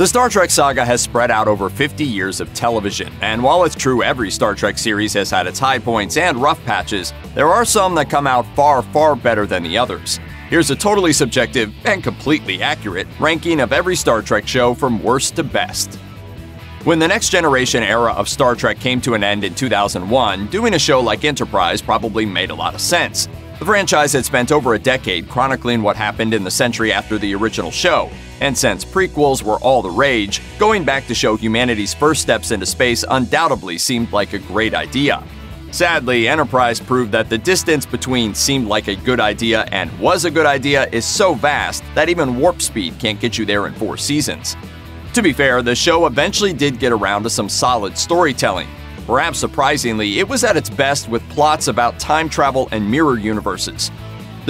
The Star Trek saga has spread out over 50 years of television, and while it's true every Star Trek series has had its high points and rough patches, there are some that come out far, far better than the others. Here's a totally subjective and completely accurate ranking of every Star Trek show from worst to best. When the next generation era of Star Trek came to an end in 2001, doing a show like Enterprise probably made a lot of sense. The franchise had spent over a decade chronicling what happened in the century after the original show, and since prequels were all the rage, going back to show humanity's first steps into space undoubtedly seemed like a great idea. Sadly, Enterprise proved that the distance between seemed like a good idea and was a good idea is so vast that even warp speed can't get you there in four seasons. To be fair, the show eventually did get around to some solid storytelling. Perhaps surprisingly, it was at its best with plots about time travel and mirror universes.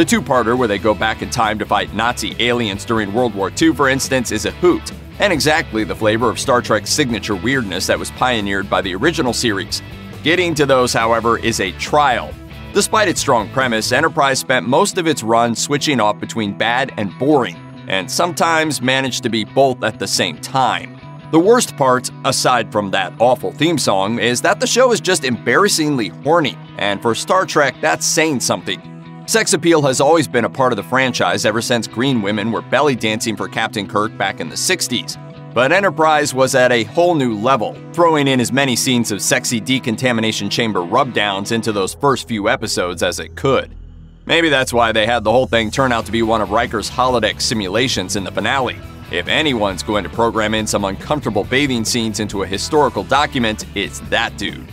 The two parter, where they go back in time to fight Nazi aliens during World War II, for instance, is a hoot, and exactly the flavor of Star Trek's signature weirdness that was pioneered by the original series. Getting to those, however, is a trial. Despite its strong premise, Enterprise spent most of its run switching off between bad and boring, and sometimes managed to be both at the same time. The worst part, aside from that awful theme song, is that the show is just embarrassingly horny, and for Star Trek, that's saying something. Sex appeal has always been a part of the franchise ever since green women were belly dancing for Captain Kirk back in the 60s. But Enterprise was at a whole new level, throwing in as many scenes of sexy decontamination chamber rubdowns into those first few episodes as it could. Maybe that's why they had the whole thing turn out to be one of Riker's holodeck simulations in the finale. If anyone's going to program in some uncomfortable bathing scenes into a historical document, it's that dude.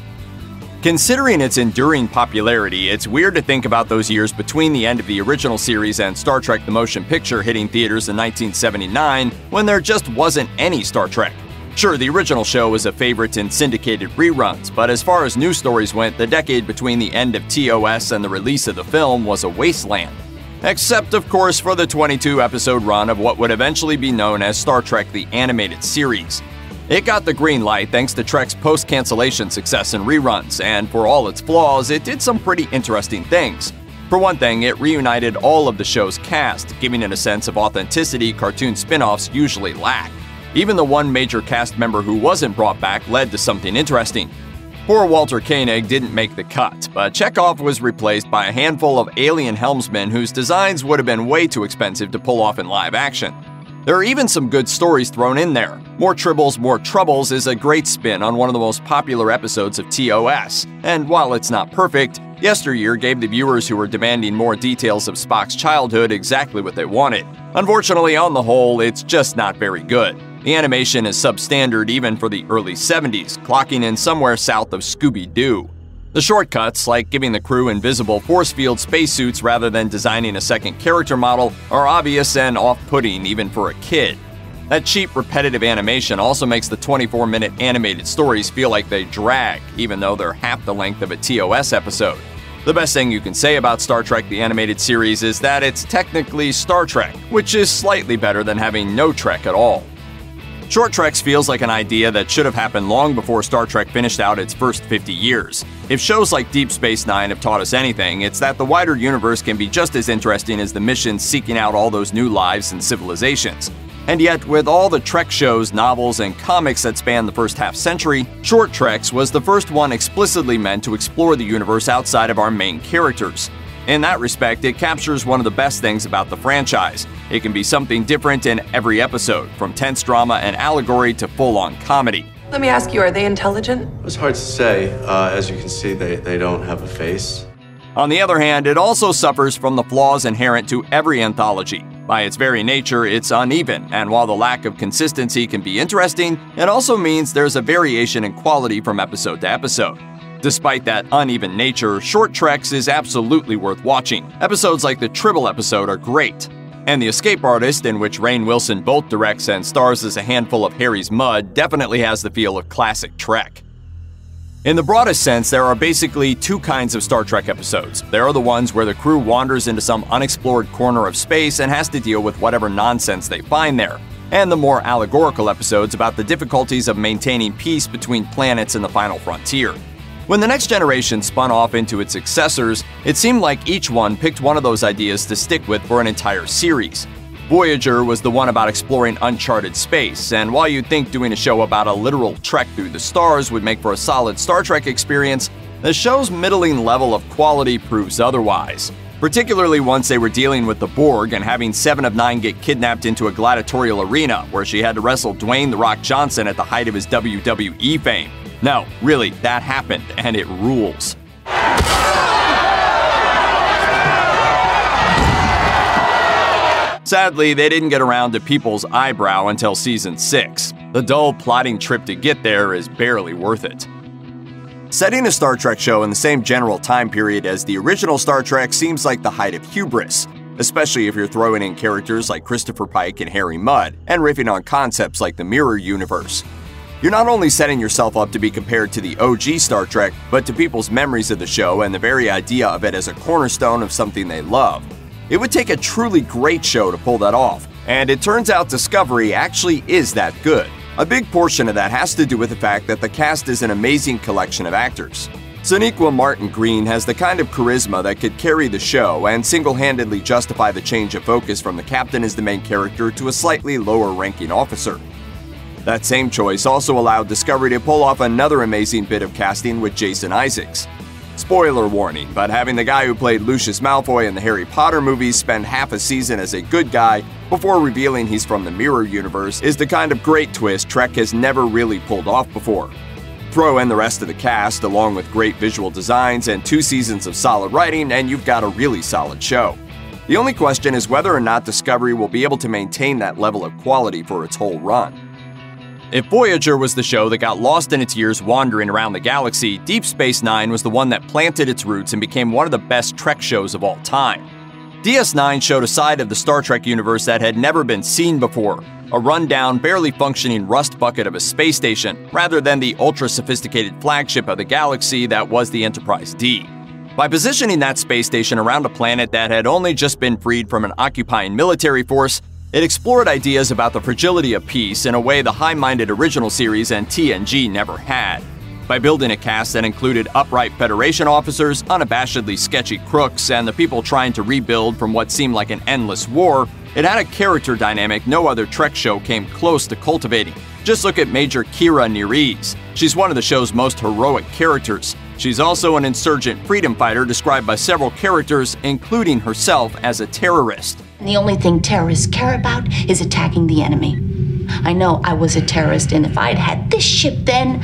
Considering its enduring popularity, it's weird to think about those years between the end of the original series and Star Trek the Motion Picture hitting theaters in 1979 when there just wasn't any Star Trek. Sure, the original show was a favorite in syndicated reruns, but as far as news stories went, the decade between the end of TOS and the release of the film was a wasteland. Except, of course, for the 22 episode run of what would eventually be known as Star Trek the Animated Series. It got the green light thanks to Trek's post cancellation success in reruns, and for all its flaws, it did some pretty interesting things. For one thing, it reunited all of the show's cast, giving it a sense of authenticity cartoon spin offs usually lack. Even the one major cast member who wasn't brought back led to something interesting. Poor Walter Koenig didn't make the cut, but Chekov was replaced by a handful of alien helmsmen whose designs would have been way too expensive to pull off in live action. There are even some good stories thrown in there. More Tribbles, More Troubles is a great spin on one of the most popular episodes of TOS, and while it's not perfect, Yesteryear gave the viewers who were demanding more details of Spock's childhood exactly what they wanted. Unfortunately, on the whole, it's just not very good. The animation is substandard even for the early 70s, clocking in somewhere south of Scooby Doo. The shortcuts, like giving the crew invisible force field spacesuits rather than designing a second character model, are obvious and off putting even for a kid. That cheap, repetitive animation also makes the 24 minute animated stories feel like they drag, even though they're half the length of a TOS episode. The best thing you can say about Star Trek the Animated Series is that it's technically Star Trek, which is slightly better than having no Trek at all. Short Treks feels like an idea that should have happened long before Star Trek finished out its first 50 years. If shows like Deep Space Nine have taught us anything, it's that the wider universe can be just as interesting as the missions seeking out all those new lives and civilizations. And yet, with all the Trek shows, novels, and comics that span the first half century, Short Treks was the first one explicitly meant to explore the universe outside of our main characters. In that respect, it captures one of the best things about the franchise. It can be something different in every episode, from tense drama and allegory to full on comedy. Let me ask you, are they intelligent? It's hard to say. Uh, as you can see, they, they don't have a face. On the other hand, it also suffers from the flaws inherent to every anthology. By its very nature, it's uneven, and while the lack of consistency can be interesting, it also means there's a variation in quality from episode to episode. Despite that uneven nature, Short Treks is absolutely worth watching. Episodes like the Tribble episode are great. And The Escape Artist, in which Rainn Wilson both directs and stars as a handful of Harry Mudds, definitely has the feel of classic Trek. In the broadest sense, there are basically two kinds of Star Trek episodes. There are the ones where the crew wanders into some unexplored corner of space and has to deal with whatever nonsense they find there. And the more allegorical episodes about the difficulties of maintaining peace between planets in the final frontier. When the next generation spun off into its successors, it seemed like each one picked one of those ideas to stick with for an entire series. Voyager was the one about exploring uncharted space, and while you'd think doing a show about a literal trek through the stars would make for a solid Star Trek experience, the show's middling level of quality proves otherwise. Particularly once they were dealing with the Borg and having Seven of Nine get kidnapped into a gladiatorial arena where she had to wrestle Dwayne The Rock Johnson at the height of his WWE fame. No, really, that happened, and it rules. Sadly, they didn't get around to People's Eyebrow until season 6. The dull plotting trip to get there is barely worth it. Setting a Star Trek show in the same general time period as the original Star Trek seems like the height of hubris, especially if you're throwing in characters like Christopher Pike and Harry Mudd, and riffing on concepts like the Mirror Universe. You're not only setting yourself up to be compared to the OG Star Trek, but to people's memories of the show and the very idea of it as a cornerstone of something they love. It would take a truly great show to pull that off, and it turns out Discovery actually is that good. A big portion of that has to do with the fact that the cast is an amazing collection of actors. Sonequa Martin Green has the kind of charisma that could carry the show and single handedly justify the change of focus from the captain as the main character to a slightly lower ranking officer. That same choice also allowed Discovery to pull off another amazing bit of casting with Jason Isaacs. Spoiler warning, but having the guy who played Lucius Malfoy in the Harry Potter movies spend half a season as a good guy before revealing he's from the Mirror Universe is the kind of great twist Trek has never really pulled off before. Throw in the rest of the cast, along with great visual designs and two seasons of solid writing, and you've got a really solid show. The only question is whether or not Discovery will be able to maintain that level of quality for its whole run. If Voyager was the show that got lost in its years wandering around the galaxy, Deep Space Nine was the one that planted its roots and became one of the best Trek shows of all time. DS9 showed a side of the Star Trek universe that had never been seen before a rundown, barely functioning rust bucket of a space station, rather than the ultra sophisticated flagship of the galaxy that was the Enterprise D. By positioning that space station around a planet that had only just been freed from an occupying military force, it explored ideas about the fragility of peace in a way the high minded original series and TNG never had. By building a cast that included upright Federation officers, unabashedly sketchy crooks, and the people trying to rebuild from what seemed like an endless war, it had a character dynamic no other Trek show came close to cultivating. Just look at Major Kira Nerys. She's one of the show's most heroic characters. She's also an insurgent freedom fighter described by several characters, including herself as a terrorist. The only thing terrorists care about is attacking the enemy. I know I was a terrorist, and if I'd had this ship then.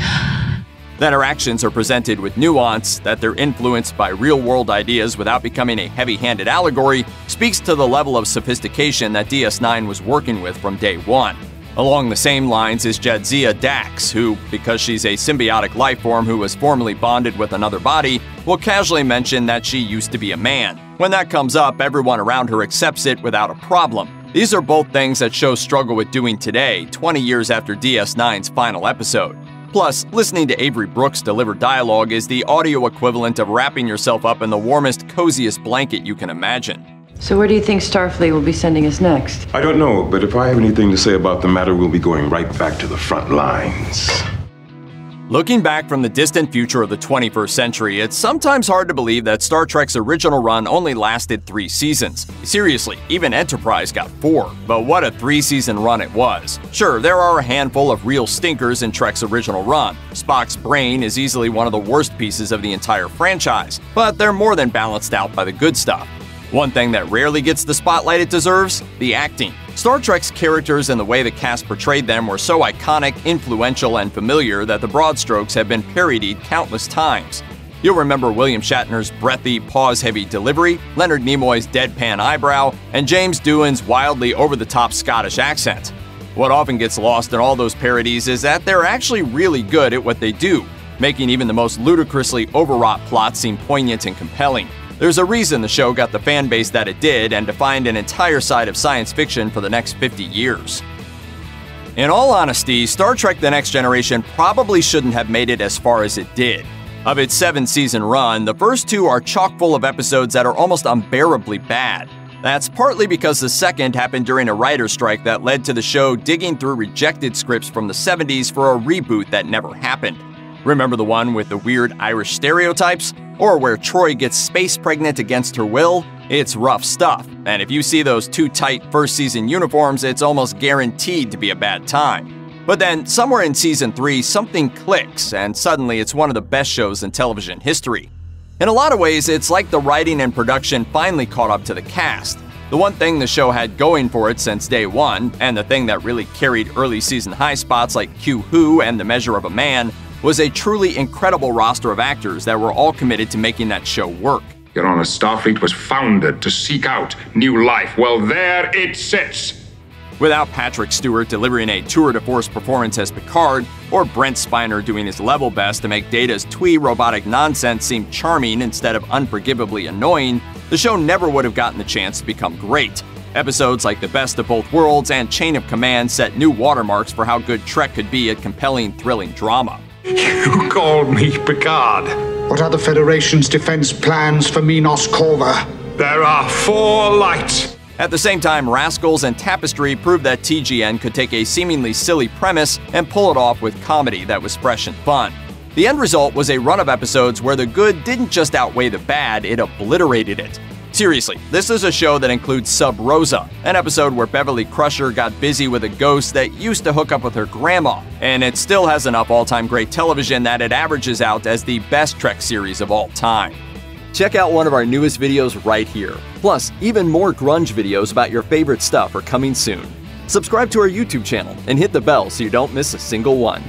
That her actions are presented with nuance, that they're influenced by real world ideas without becoming a heavy handed allegory, speaks to the level of sophistication that DS9 was working with from day one. Along the same lines is Jadzia Dax, who, because she's a symbiotic life form who was formerly bonded with another body, will casually mention that she used to be a man. When that comes up, everyone around her accepts it without a problem. These are both things that shows struggle with doing today, 20 years after DS9's final episode. Plus, listening to Avery Brooks deliver dialogue is the audio equivalent of wrapping yourself up in the warmest, coziest blanket you can imagine. So, where do you think Starfleet will be sending us next? I don't know, but if I have anything to say about the matter, we'll be going right back to the front lines. Looking back from the distant future of the 21st century, it's sometimes hard to believe that Star Trek's original run only lasted three seasons. Seriously, even Enterprise got four, but what a three season run it was. Sure, there are a handful of real stinkers in Trek's original run. Spock's brain is easily one of the worst pieces of the entire franchise, but they're more than balanced out by the good stuff. One thing that rarely gets the spotlight it deserves the acting. Star Trek's characters and the way the cast portrayed them were so iconic, influential, and familiar that the broad strokes have been parodied countless times. You'll remember William Shatner's breathy, pause heavy delivery, Leonard Nimoy's deadpan eyebrow, and James Doohan's wildly over the top Scottish accent. What often gets lost in all those parodies is that they're actually really good at what they do, making even the most ludicrously overwrought plots seem poignant and compelling. There's a reason the show got the fan base that it did and defined an entire side of science fiction for the next 50 years. In all honesty, Star Trek The Next Generation probably shouldn't have made it as far as it did. Of its seven season run, the first two are chock full of episodes that are almost unbearably bad. That's partly because the second happened during a writer's strike that led to the show digging through rejected scripts from the 70s for a reboot that never happened. Remember the one with the weird Irish stereotypes? Or where Troi gets space pregnant against her will? It's rough stuff, and if you see those too tight first season uniforms, it's almost guaranteed to be a bad time. But then, somewhere in season 3, something clicks, and suddenly it's one of the best shows in television history. In a lot of ways, it's like the writing and production finally caught up to the cast. The one thing the show had going for it since day one, and the thing that really carried early season high spots like Q Who and The Measure of a Man, was a truly incredible roster of actors that were all committed to making that show work. Your Honor, Starfleet was founded to seek out new life. Well, there it sits. Without Patrick Stewart delivering a tour de force performance as Picard, or Brent Spiner doing his level best to make Data's twee robotic nonsense seem charming instead of unforgivably annoying, the show never would have gotten the chance to become great. Episodes like The Best of Both Worlds and Chain of Command set new watermarks for how good Trek could be at compelling, thrilling drama. You called me Picard. What are the Federation's defense plans for Minos Corva? There are four lights. At the same time, Rascals and Tapestry proved that TNG could take a seemingly silly premise and pull it off with comedy that was fresh and fun. The end result was a run of episodes where the good didn't just outweigh the bad, it obliterated it. Seriously, this is a show that includes Sub Rosa, an episode where Beverly Crusher got busy with a ghost that used to hook up with her grandma, and it still has enough all time great television that it averages out as the best Trek series of all time. Check out one of our newest videos right here. Plus, even more grunge videos about your favorite stuff are coming soon. Subscribe to our YouTube channel and hit the bell so you don't miss a single one.